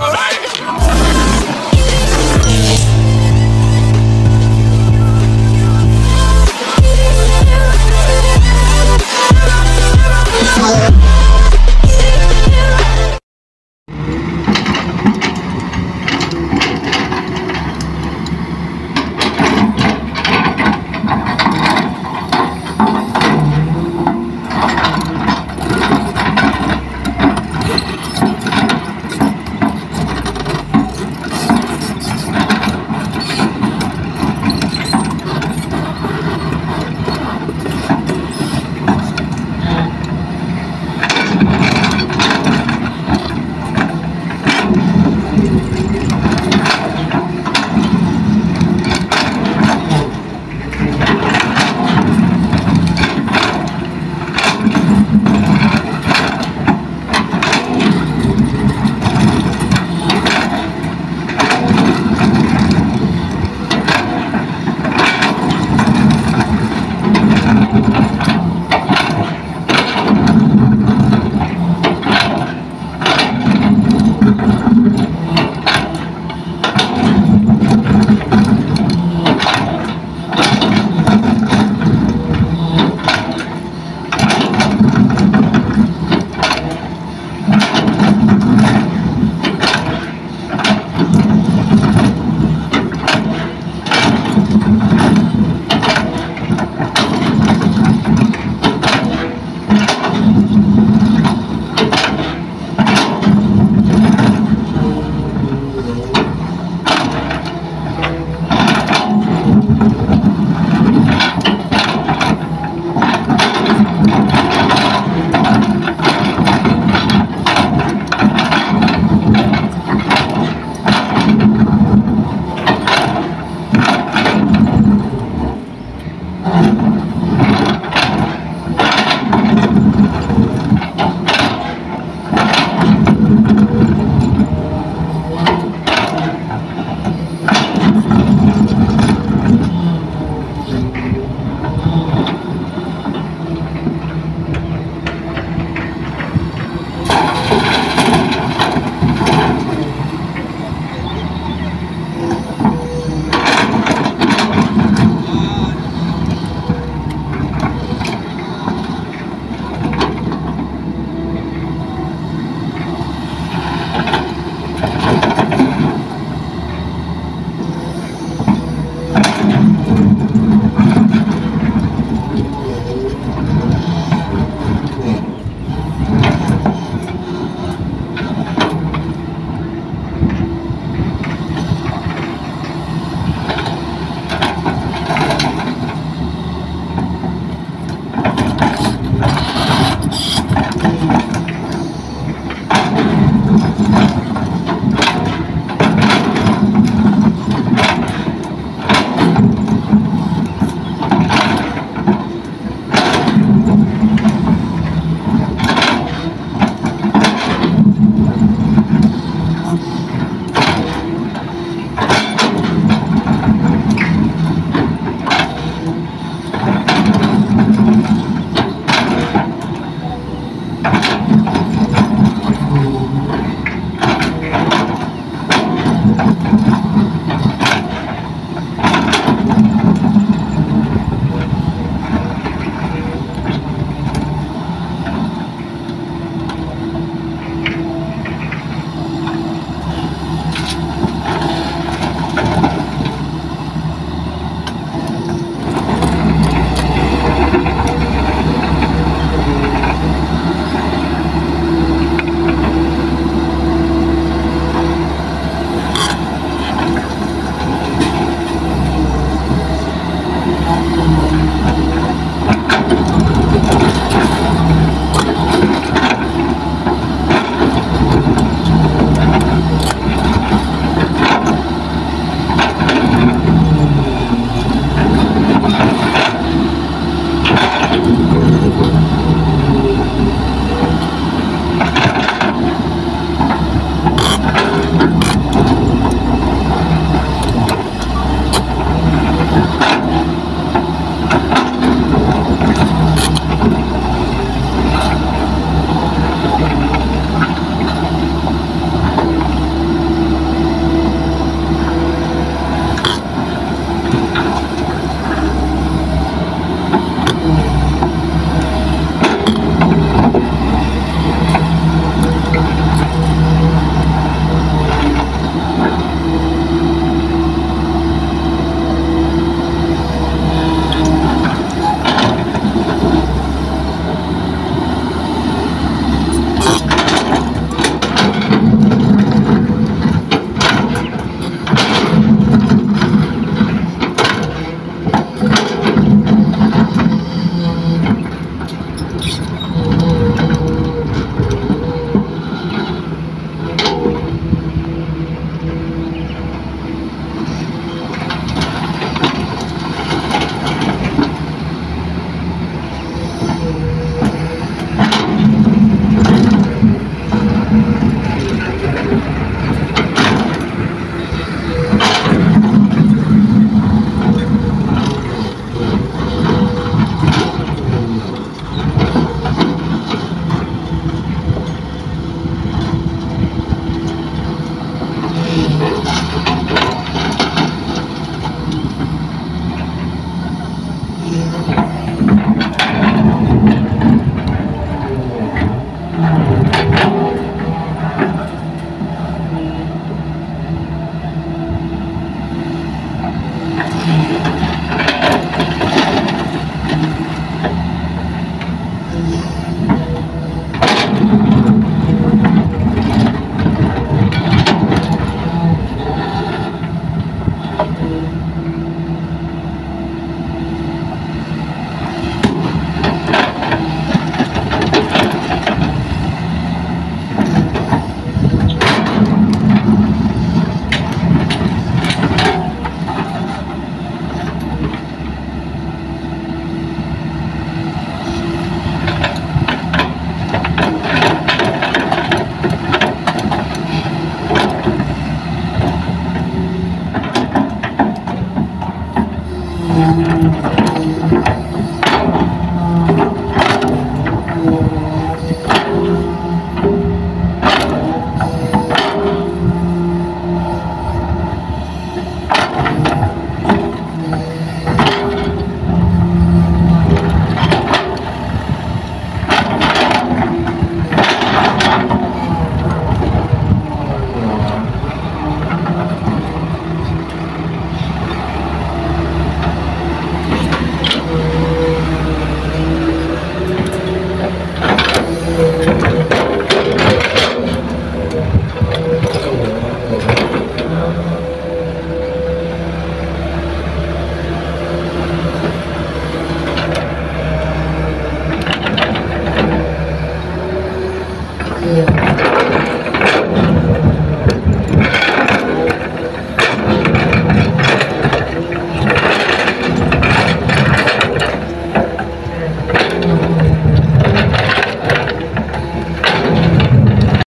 All right.